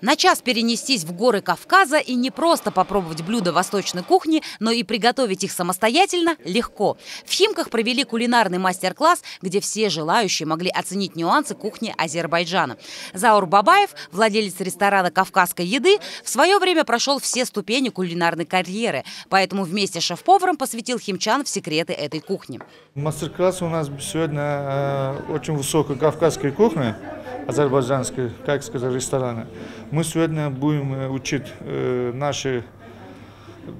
На час перенестись в горы Кавказа и не просто попробовать блюда восточной кухни, но и приготовить их самостоятельно легко. В Химках провели кулинарный мастер-класс, где все желающие могли оценить нюансы кухни Азербайджана. Заур Бабаев, владелец ресторана «Кавказской еды», в свое время прошел все ступени кулинарной карьеры, поэтому вместе с шеф-поваром посвятил химчан в секреты этой кухни. Мастер-класс у нас сегодня э, очень высокая кавказская кухня азербайджанской, как сказать, ресторана. Мы сегодня будем э, учить э, наши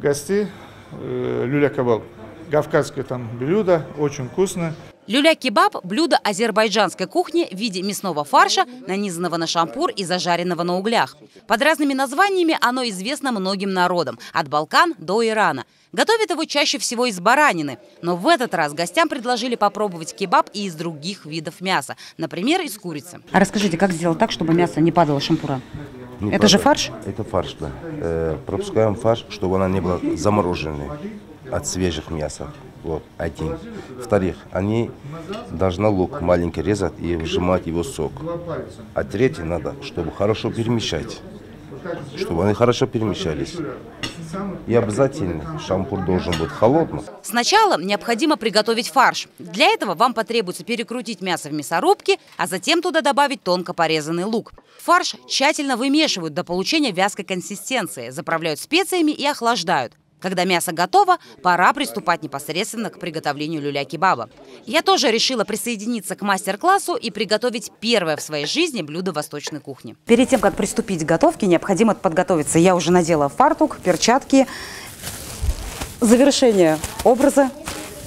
гости э, люля-кабаб. Кавказское там блюдо, очень вкусно. Люля-кебаб – блюдо азербайджанской кухни в виде мясного фарша, нанизанного на шампур и зажаренного на углях. Под разными названиями оно известно многим народам – от Балкан до Ирана. Готовят его чаще всего из баранины, но в этот раз гостям предложили попробовать кебаб и из других видов мяса, например, из курицы. А расскажите, как сделать так, чтобы мясо не падало шампура? Не Это падает. же фарш? Это фарш, да. Э, пропускаем фарш, чтобы она не была замороженной от свежих мяса. Вот, один. Во-вторых, они должны лук маленький резать и выжимать его сок. А третий надо, чтобы хорошо перемешать. Чтобы они хорошо перемешались. И обязательно шампур должен быть холодным. Сначала необходимо приготовить фарш. Для этого вам потребуется перекрутить мясо в мясорубке, а затем туда добавить тонко порезанный лук. Фарш тщательно вымешивают до получения вязкой консистенции, заправляют специями и охлаждают. Когда мясо готово, пора приступать непосредственно к приготовлению люля-кебаба. Я тоже решила присоединиться к мастер-классу и приготовить первое в своей жизни блюдо восточной кухни. Перед тем, как приступить к готовке, необходимо подготовиться. Я уже надела фартук, перчатки. Завершение образа.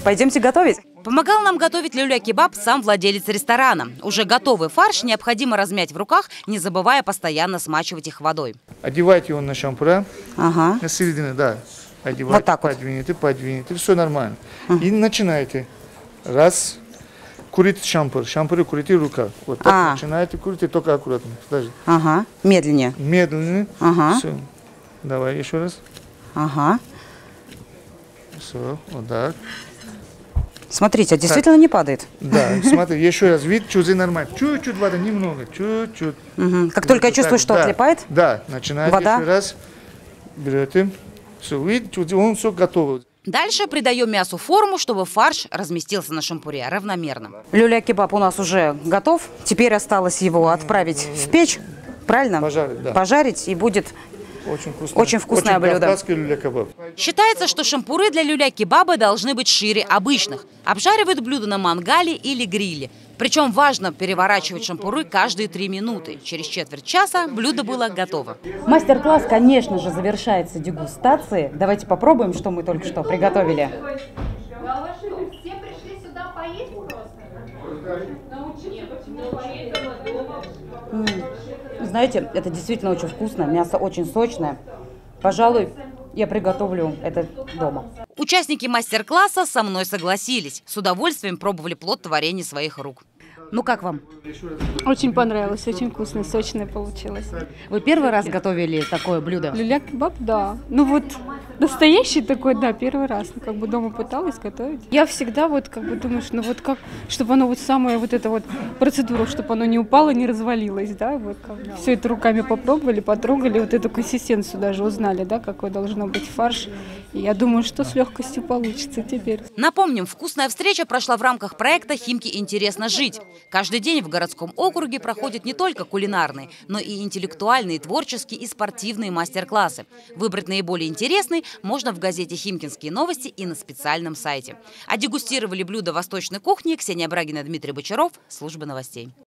Пойдемте готовить. Помогал нам готовить люля-кебаб сам владелец ресторана. Уже готовый фарш необходимо размять в руках, не забывая постоянно смачивать их водой. Одевайте его на шампура, Ага. на середине, да. Одевайте, Вот так вот. подвините, подвините, все нормально. И начинаете. Раз, курите шампур, шампур курите в руках. Вот так А. начинаете, курите только аккуратно. Даже Ага. Медленнее. медленно. Ага. Все. Давай еще раз. Ага. Все, вот так. Смотрите, а действительно не падает. Да, смотри, еще раз, вид, чуть нормально. Чуть-чуть воды, немного, чуть-чуть. Мгм. Как только я чувствую, так, что да, отлипает, Да, начинаете Вода. еще раз. Берете. Все, видите, он все готово. Дальше придаем мясу форму, чтобы фарш разместился на шампуре равномерно. люля-кебаб у нас уже готов. Теперь осталось его отправить в печь. Правильно? Пожарить, да. Пожарить, и будет Очень вкусное. Очень вкусное блюдо. кавказский люля-кебаб. Считается, что шампуры для люля-кебаба должны быть шире обычных. Обжаривают блюдо на мангале или гриле. Причем важно переворачивать шампуры каждые три минуты. Через четверть часа блюдо было готово. Мастер-класс, конечно же, завершается дегустацией. Давайте попробуем, что мы только что приготовили. Знаете, это действительно очень вкусно, мясо очень сочное. Пожалуй, я приготовлю это дома. Участники мастер-класса со мной согласились. С удовольствием пробовали плод творения своих рук. Ну как вам? Очень понравилось, очень вкусно, сочное получилось. Вы первый раз готовили такое блюдо? Люля-кебаб, да. Ну вот настоящий такой, да, первый раз. Ну, как бы дома пыталась готовить. Я всегда вот как бы думаешь, ну вот как, чтобы оно вот самое вот это вот процедуру, чтобы оно не упало, не развалилось, да, вот как бы все это руками попробовали, потрогали, вот эту консистенцию даже узнали, да, какой должно быть фарш. И я думаю, что с легкостью получится теперь. Напомним, вкусная встреча прошла в рамках проекта «Химки интересно жить». Каждый день в городском округе проходят не только кулинарные, но и интеллектуальные, творческие и спортивные мастер-классы. Выбрать наиболее интересный можно в газете «Химкинские новости» и на специальном сайте. А дегустировали блюда восточной кухни Ксения Брагина, Дмитрий Бочаров, служба новостей.